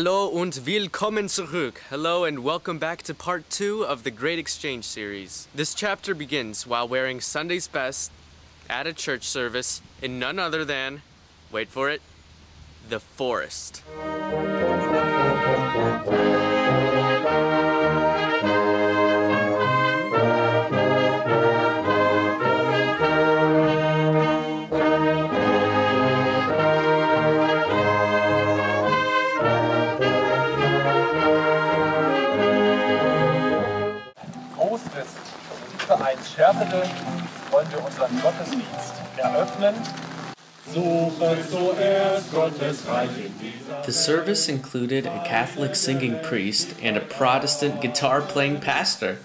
Hallo und willkommen zurück. Hello and welcome back to part two of the Great Exchange series. This chapter begins while wearing Sunday's best at a church service in none other than, wait for it, the forest. Für ein Scherfele wollen wir unseren Gottesdienst eröffnen. Suche zuerst Gottes Reich in dieser The service included a Catholic singing priest and a Protestant guitar playing pastor.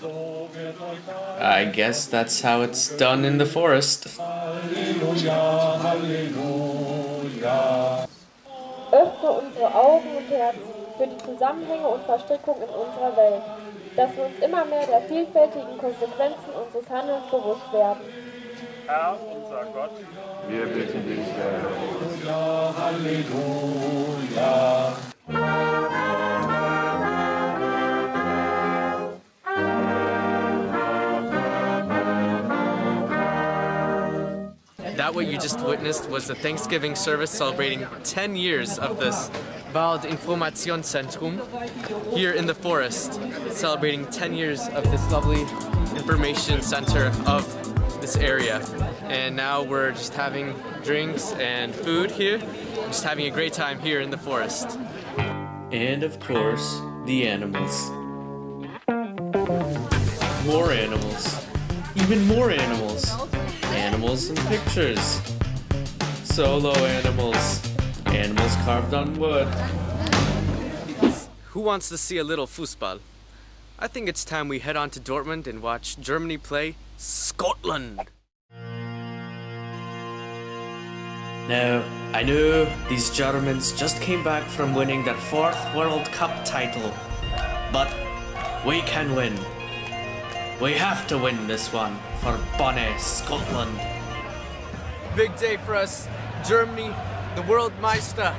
I guess that's how it's done in the forest. Halleluja, Halleluja. Öffne unsere Augen und Herzen für die Zusammenhänge und Verstrickung in unserer Welt, dass wir uns immer mehr der vielfältigen Konsequenzen unseres Handelns bewusst werden. Herr, unser Gott, Wir bitten dich, Herr. Halleluja, Halleluja. That what you just witnessed was the Thanksgiving service celebrating 10 years of this Wald Informationszentrum here in the forest, celebrating 10 years of this lovely information center of this area. And now we're just having drinks and food here, just having a great time here in the forest. And of course, the animals. More animals. Even more animals. Animals and pictures. Solo animals. Animals carved on wood. Who wants to see a little football? I think it's time we head on to Dortmund and watch Germany play Scotland. Now, I know these Germans just came back from winning their fourth World Cup title, but we can win. We have to win this one for Bonnie, Scotland. Big day for us, Germany, the World Meister.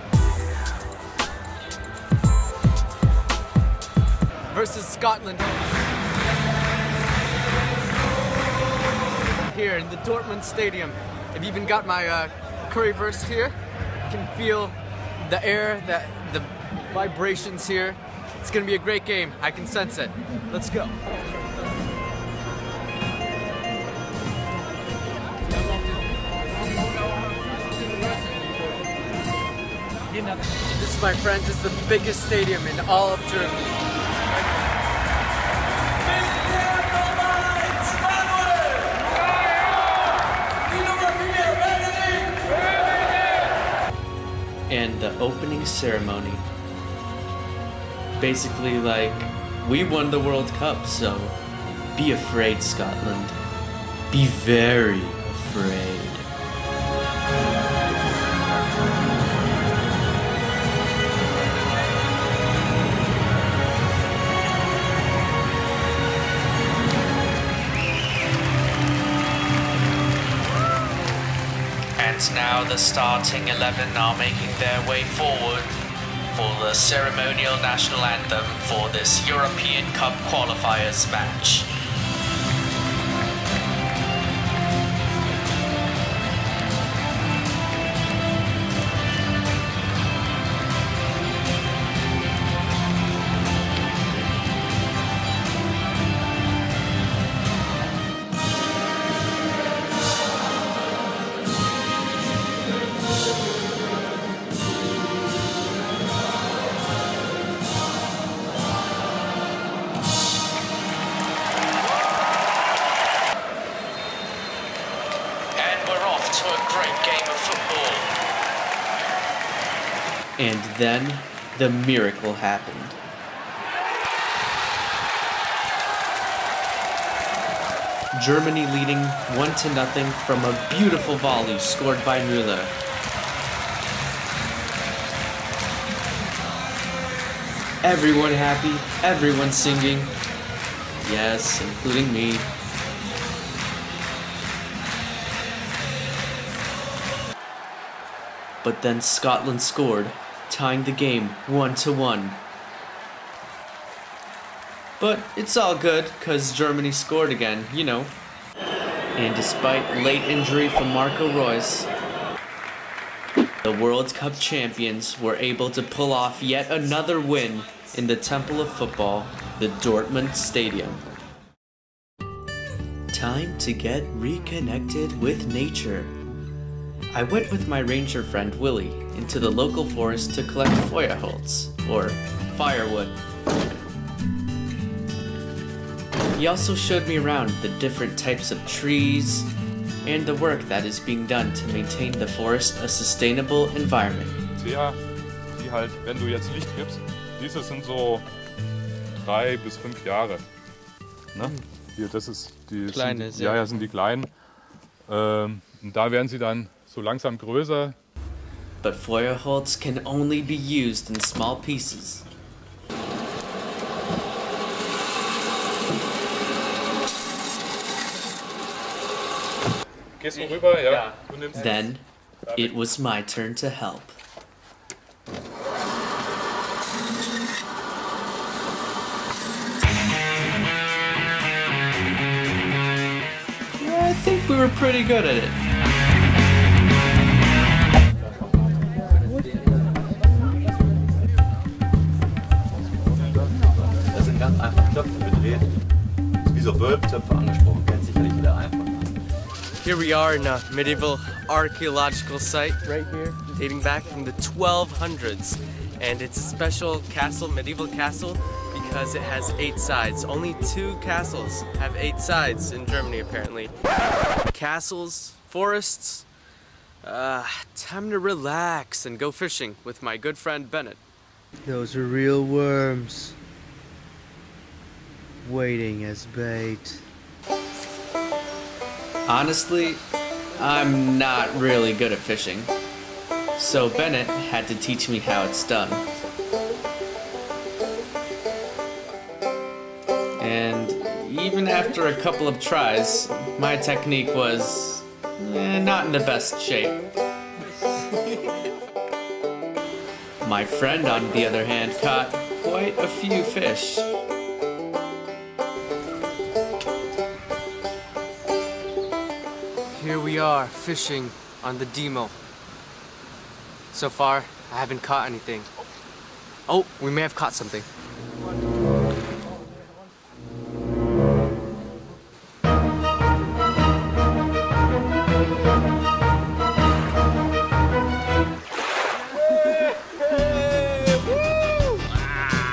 Versus Scotland. Here in the Dortmund Stadium. I've even got my uh, Currywurst here. You can feel the air, the, the vibrations here. It's gonna be a great game. I can sense it. Let's go. This, my friends, is the biggest stadium in all of Germany. And the opening ceremony. Basically, like, we won the World Cup, so be afraid, Scotland. Be very afraid. And now the starting 11 are making their way forward for the ceremonial national anthem for this European Cup qualifiers match. Then the miracle happened. Germany leading 1 to nothing from a beautiful volley scored by Müller. Everyone happy, everyone singing. Yes, including me. But then Scotland scored tying the game 1 to 1. But it's all good, because Germany scored again, you know. And despite late injury from Marco Reus, the World Cup champions were able to pull off yet another win in the Temple of Football, the Dortmund Stadium. Time to get reconnected with nature. I went with my ranger friend Willie into the local forest to collect Feuerholz, or firewood. He also showed me around the different types of trees and the work that is being done to maintain the forest a sustainable environment. Sehr, die halt, wenn du jetzt Licht gibst, diese sind so drei bis fünf Jahre. Ne? Hier, das ist die Kleine, sind, ja, ja, sind die kleinen. Ähm, und da werden sie dann so langsam größer. But Feuerholz can only be used in small pieces. Gehst du rüber, ja? Ja. Du nimmst Then it was my turn to help. I think we were pretty good at it. Here we are in a medieval archaeological site right here, dating back from the 1200s. And it's a special castle, medieval castle, because it has eight sides. Only two castles have eight sides in Germany, apparently. Castles, forests. Uh, time to relax and go fishing with my good friend Bennett. Those are real worms. Waiting as bait. Honestly, I'm not really good at fishing. So Bennett had to teach me how it's done. And even after a couple of tries, my technique was eh, not in the best shape. my friend, on the other hand, caught quite a few fish. We are, fishing on the Diemel. So far, I haven't caught anything. Oh, we may have caught something.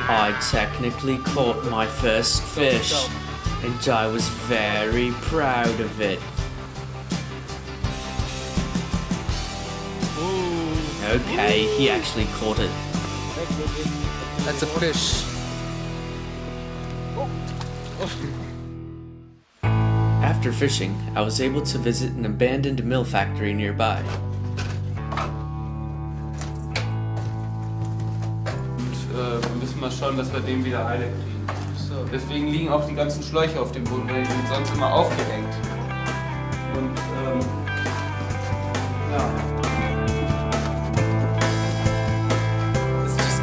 I technically caught my first fish, and I was very proud of it. Okay, he actually caught it. That's a fish. After fishing, I was able to visit an abandoned mill factory nearby. äh, wir müssen mal schauen, dass wir den wieder heile kriegen. Deswegen liegen auch die ganzen Schläuche auf dem Boden, weil die sind sonst immer aufgehängt.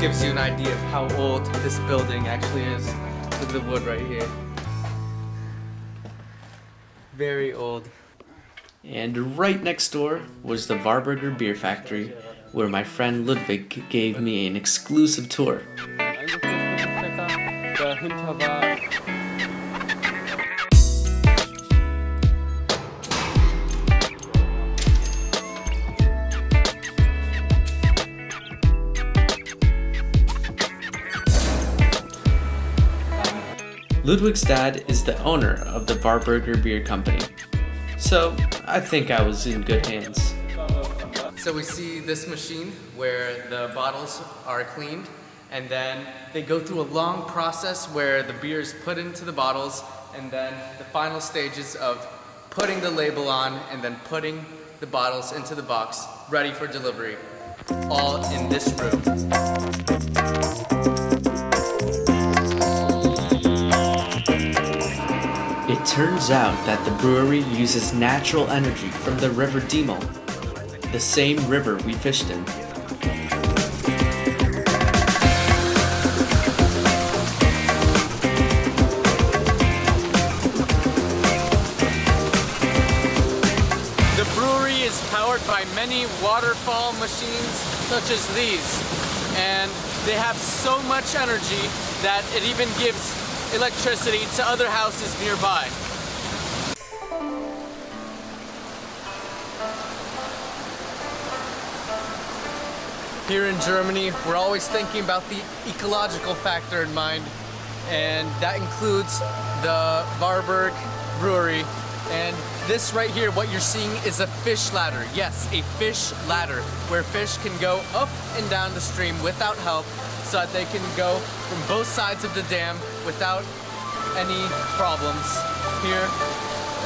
Just gives you an idea of how old this building actually is. Look at the wood right here. Very old. And right next door was the Warburger Beer Factory, where my friend Ludwig gave me an exclusive tour. Ludwig's dad is the owner of the Warburger Beer Company, so I think I was in good hands. So we see this machine where the bottles are cleaned and then they go through a long process where the beer is put into the bottles and then the final stages of putting the label on and then putting the bottles into the box ready for delivery. All in this room. turns out that the brewery uses natural energy from the River Diemel, the same river we fished in. The brewery is powered by many waterfall machines such as these and they have so much energy that it even gives electricity to other houses nearby. Here in Germany, we're always thinking about the ecological factor in mind, and that includes the Warburg Brewery. And this right here, what you're seeing is a fish ladder. Yes, a fish ladder, where fish can go up and down the stream without help, so that they can go from both sides of the dam without any problems here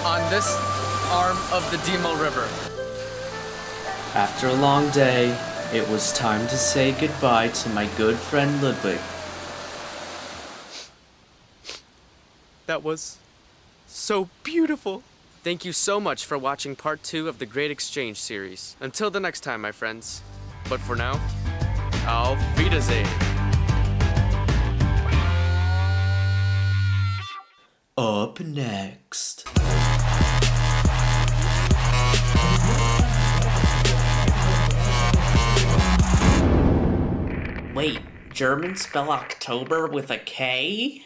on this arm of the Diemel River. After a long day, it was time to say goodbye to my good friend Ludwig. That was so beautiful. Thank you so much for watching part two of the Great Exchange series. Until the next time, my friends. But for now, auf Wiedersehen. Up next. Wait, Germans spell October with a K?